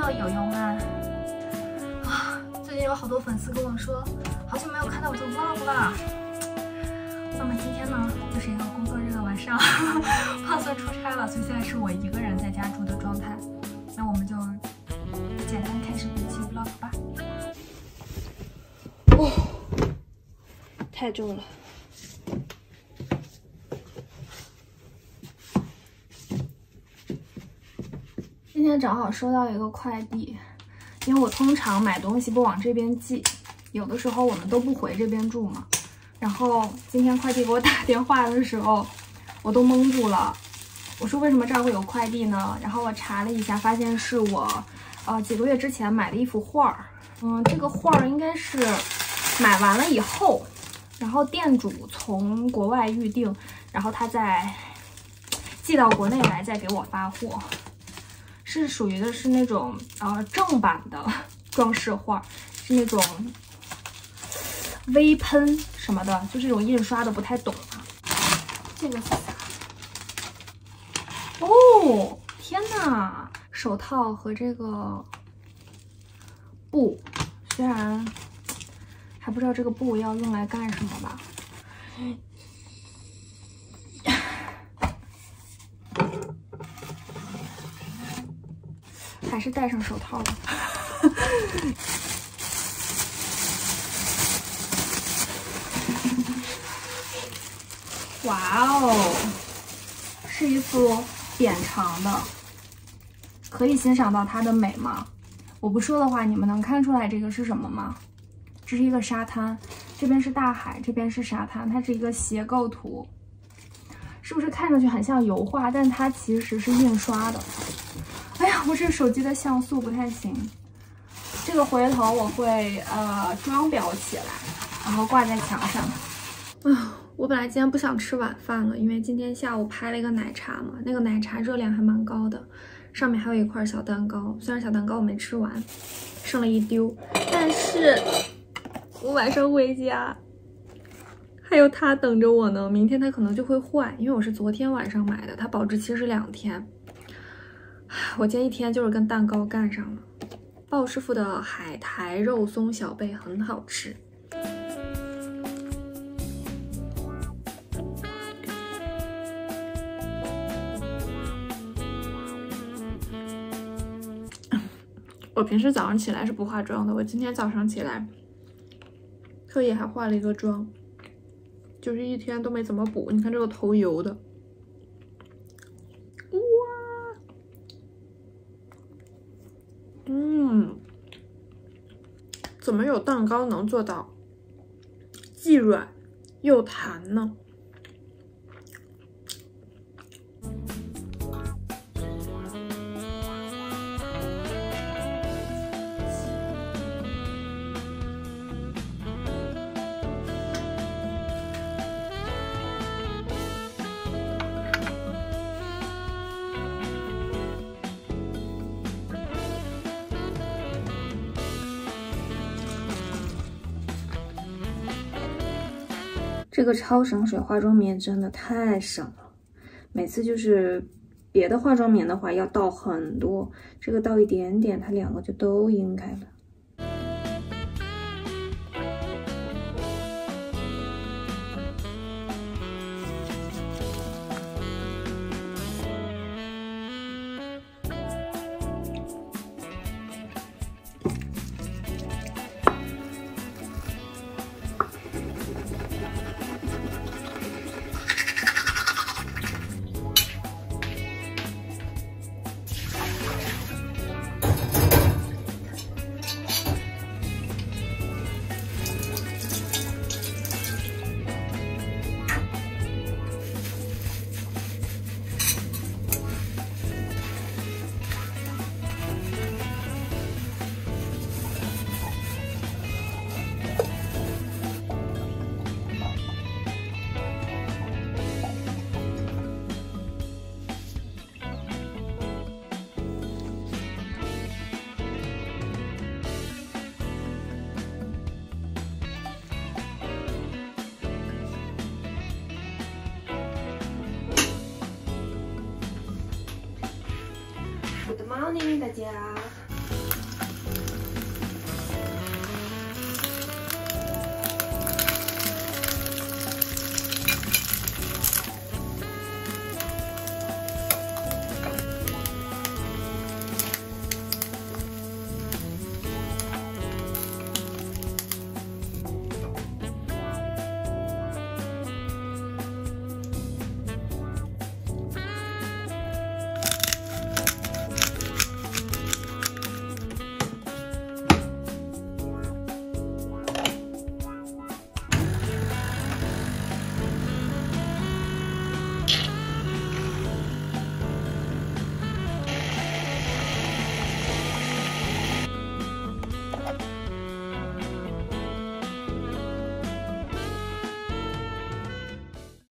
没有有用啊？啊，最近有好多粉丝跟我说，好久没有看到我的 vlog 了。那么今天呢，就是一个工作日的晚上，胖算出差了，所以现在是我一个人在家住的状态。那我们就简单开始本期 vlog 吧。哦，太重了。今天正好收到一个快递，因为我通常买东西不往这边寄，有的时候我们都不回这边住嘛。然后今天快递给我打 电话的时候，我都懵住了。我说为什么这儿会有快递呢？然后我查了一下，发现是我，呃，几个月之前买的一幅画儿。嗯，这个画儿应该是买完了以后，然后店主从国外预定，然后他再寄到国内来再给我发货。是属于的是那种呃正版的 装饰画，是那种微喷什么的，就这种印刷的不太懂啊。这个是啥？哦，天呐，手套和这个布，虽然还不知道这个布要用来干什么吧。还是戴上手套吧。哇哦，是一幅扁长的，可以欣赏到它的美吗？我不说的话，你们能看出来这个是什么吗？这是一个沙滩，这边是大海，这边是沙滩，它是一个斜构图，是不是看上去很像油画？但它其实是印刷的。哎呀，我这手机的像素不太行，这个回头我会呃装裱起来，然后挂在墙上。啊，我本来今天不想吃晚饭了，因为今天下午拍了一个奶茶嘛，那个奶茶热量还蛮高的，上面还有一块小蛋糕，虽然小蛋糕我没吃完，剩了一丢，但是我晚上回家还有它等着我呢，明天它可能就会坏，因为我是昨天晚上买的，它保质期是两天。我今天一天就是跟蛋糕干上了。鲍师傅的海苔肉松小贝很好吃。我平时早上起来是不化妆的，我今天早上起来特意还化了一个妆，就是一天都没怎么补。你看这个头油的。嗯，怎么有蛋糕能做到既软又弹呢？这个超省水化妆棉真的太省了，每次就是别的化妆棉的话要倒很多，这个倒一点点，它两个就都晕开了。Morning，大家。